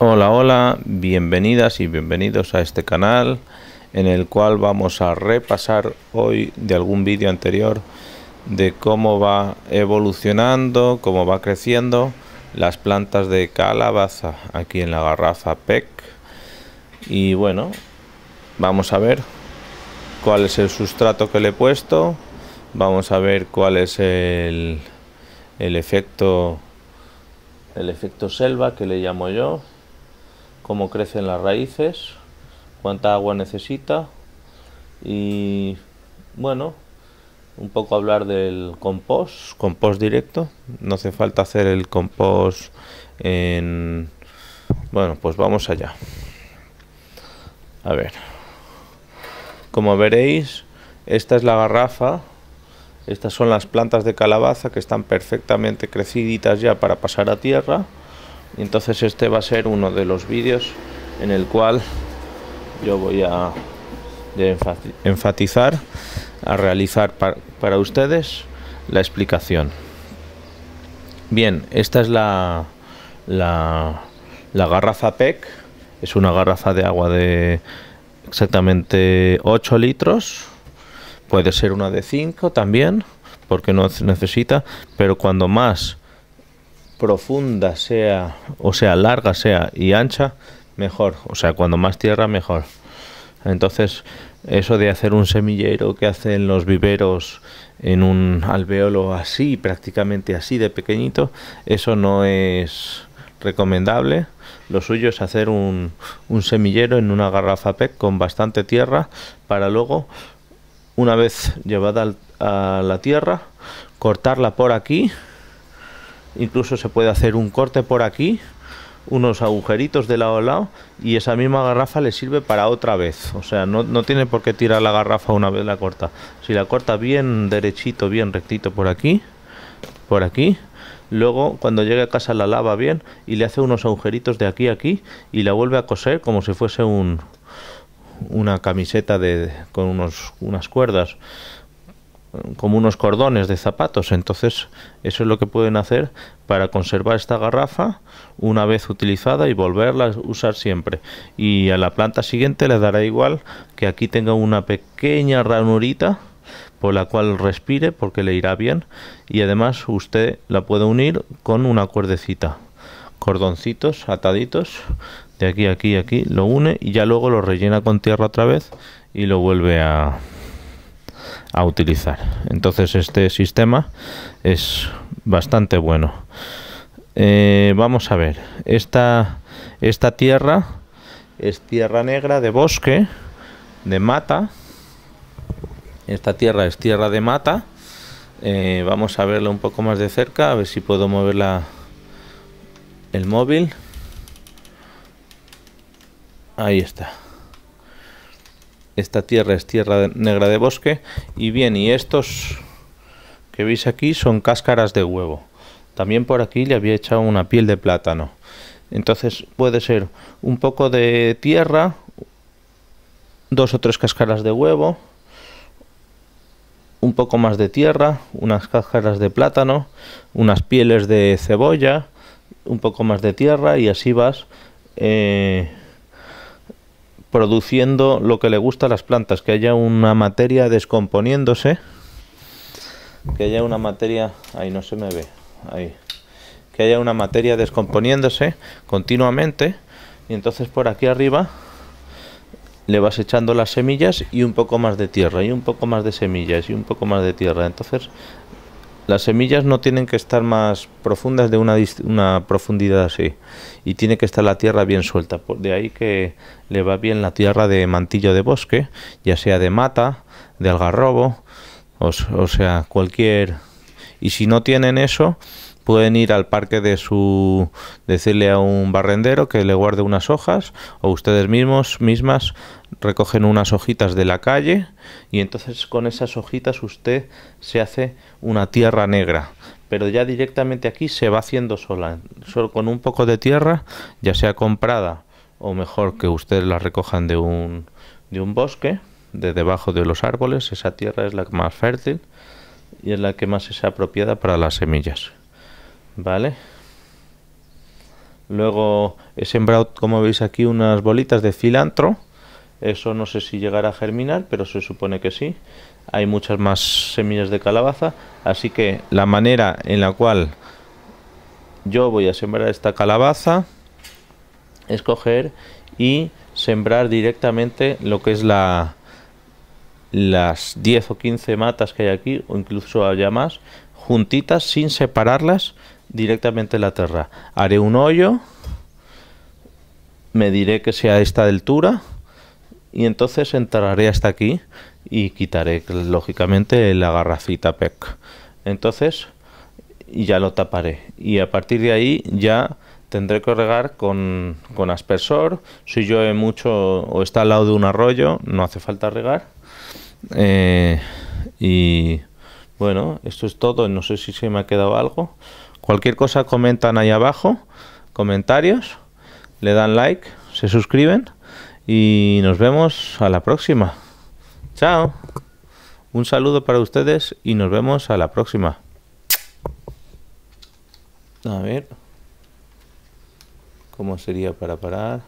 Hola, hola, bienvenidas y bienvenidos a este canal en el cual vamos a repasar hoy de algún vídeo anterior de cómo va evolucionando, cómo va creciendo las plantas de calabaza aquí en la garrafa PEC y bueno, vamos a ver cuál es el sustrato que le he puesto, vamos a ver cuál es el, el efecto el efecto selva que le llamo yo, cómo crecen las raíces, cuánta agua necesita y bueno, un poco hablar del compost, compost directo, no hace falta hacer el compost en... Bueno, pues vamos allá. A ver. Como veréis, esta es la garrafa. Estas son las plantas de calabaza que están perfectamente creciditas ya para pasar a tierra. Entonces este va a ser uno de los vídeos en el cual yo voy a enfatizar, a realizar para ustedes la explicación. Bien, esta es la, la, la garrafa PEC. Es una garrafa de agua de exactamente 8 litros. Puede ser una de 5 también, porque no se necesita, pero cuando más profunda sea, o sea, larga sea y ancha, mejor. O sea, cuando más tierra, mejor. Entonces, eso de hacer un semillero que hacen los viveros en un alveolo así, prácticamente así de pequeñito, eso no es recomendable. Lo suyo es hacer un, semillero en una garrafa PEC con bastante tierra para luego, una vez llevada a la tierra, cortarla por aquí. Incluso se puede hacer un corte por aquí, unos agujeritos de lado a lado y esa misma garrafa le sirve para otra vez. O sea, no, no tiene por qué tirar la garrafa una vez la corta. Si la corta bien derechito, bien rectito por aquí, por aquí, Luego, cuando llegue a casa la lava bien y le hace unos agujeritos de aquí a aquí y la vuelve a coser como si fuese un, una camiseta de, con unos, unas cuerdas, como unos cordones de zapatos. Entonces, eso es lo que pueden hacer para conservar esta garrafa una vez utilizada y volverla a usar siempre. Y a la planta siguiente le dará igual que aquí tenga una pequeña ranurita por la cual respire porque le irá bien y además usted la puede unir con una cuerdecita cordoncitos ataditos de aquí aquí aquí lo une y ya luego lo rellena con tierra otra vez y lo vuelve a, a utilizar entonces este sistema es bastante bueno eh, vamos a ver esta esta tierra es tierra negra de bosque de mata esta tierra es tierra de mata. Eh, vamos a verla un poco más de cerca, a ver si puedo mover el móvil. Ahí está. Esta tierra es tierra negra de bosque. Y bien, y estos que veis aquí son cáscaras de huevo. También por aquí le había echado una piel de plátano. Entonces puede ser un poco de tierra, dos o tres cáscaras de huevo, un poco más de tierra, unas cáscaras de plátano, unas pieles de cebolla, un poco más de tierra y así vas eh, produciendo lo que le gusta a las plantas, que haya una materia descomponiéndose, que haya una materia, ahí no se me ve, ahí, que haya una materia descomponiéndose continuamente y entonces por aquí arriba le vas echando las semillas y un poco más de tierra y un poco más de semillas y un poco más de tierra. Entonces, las semillas no tienen que estar más profundas de una, una profundidad así y tiene que estar la tierra bien suelta. De ahí que le va bien la tierra de mantillo de bosque, ya sea de mata, de algarrobo, o, o sea, cualquier... Y si no tienen eso, pueden ir al parque de su decirle a un barrendero que le guarde unas hojas o ustedes mismos mismas recogen unas hojitas de la calle y entonces con esas hojitas usted se hace una tierra negra pero ya directamente aquí se va haciendo sola solo con un poco de tierra ya sea comprada o mejor que ustedes la recojan de un de un bosque de debajo de los árboles esa tierra es la más fértil y es la que más es apropiada para las semillas ¿Vale? Luego he sembrado, como veis aquí, unas bolitas de cilantro. Eso no sé si llegará a germinar, pero se supone que sí. Hay muchas más semillas de calabaza. Así que la manera en la cual yo voy a sembrar esta calabaza es coger y sembrar directamente lo que es la las 10 o 15 matas que hay aquí o incluso haya más juntitas sin separarlas directamente en la tierra haré un hoyo mediré que sea esta altura y entonces entraré hasta aquí y quitaré lógicamente la garrafita PEC entonces ya lo taparé y a partir de ahí ya tendré que regar con, con aspersor. Si llueve mucho o está al lado de un arroyo, no hace falta regar. Eh, y bueno, esto es todo. No sé si se me ha quedado algo. Cualquier cosa comentan ahí abajo. Comentarios. Le dan like, se suscriben. Y nos vemos a la próxima. Chao. Un saludo para ustedes y nos vemos a la próxima. A ver. ¿Cómo sería para parar?